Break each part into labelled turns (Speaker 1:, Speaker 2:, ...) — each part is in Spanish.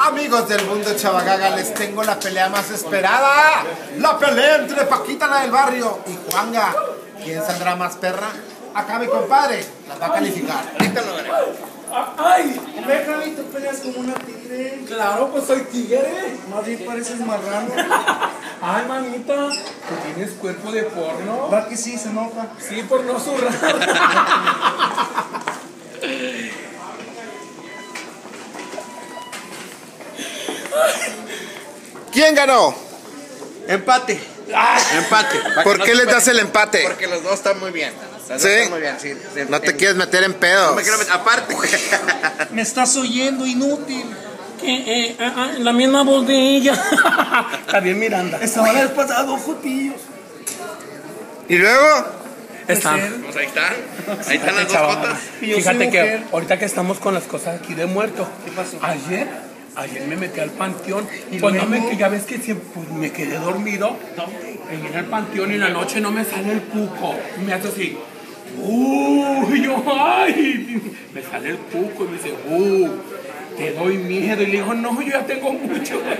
Speaker 1: Amigos del mundo Chavagaga, les tengo la pelea más esperada. La pelea entre Paquita, la del barrio, y Juanga. ¿Quién saldrá más perra? Acá mi compadre la va a calificar. Ahorita lo veré.
Speaker 2: ¡Ay!
Speaker 3: Ve, Javi, tú peleas como una tigre.
Speaker 2: Claro, pues soy tigre.
Speaker 3: Más bien pareces marrano.
Speaker 2: Ay, manita, tú tienes cuerpo de porno.
Speaker 3: Va que sí, se nota.
Speaker 2: Sí, por no zurrar.
Speaker 1: ¿Quién ganó?
Speaker 4: Empate. Empate.
Speaker 1: ¿Por qué les das el empate?
Speaker 4: Porque los dos están muy bien. Los
Speaker 1: ¿Sí?
Speaker 4: están muy bien, sí. sí.
Speaker 1: No te
Speaker 4: En-
Speaker 1: quieres meter en pedos.
Speaker 4: No me quiero meter. Aparte.
Speaker 3: Me estás oyendo, inútil.
Speaker 2: Eh, eh, ah, ah, la misma voz de ella. Javier Miranda.
Speaker 3: Estaba la vez pasada dos jotillos.
Speaker 1: ¿Y luego?
Speaker 2: Está.
Speaker 4: Pues ahí están. Ahí están las dos
Speaker 3: soy
Speaker 2: Fíjate que ahorita que estamos con las cosas aquí de muerto.
Speaker 3: ¿Qué pasó?
Speaker 2: Ayer, ayer me metí al panteón
Speaker 3: ¿Y
Speaker 2: pues no
Speaker 3: luego?
Speaker 2: me, ya ves que siempre pues, me quedé dormido. En el panteón y en la noche no me sale el cuco. Y me hace así. Uy, yo, ay, me sale el cuco y me dice, uh, te doy miedo. Y le digo, no, yo ya tengo mucho.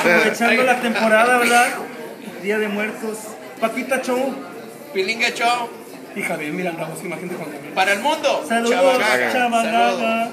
Speaker 3: Aprovechando la temporada, ¿verdad? Día de Muertos. Paquita Show.
Speaker 4: Pilinga Show.
Speaker 2: Y Javier Miranda, vos imagínate cuando
Speaker 4: Para el mundo.
Speaker 3: Saludos.
Speaker 4: Saludos.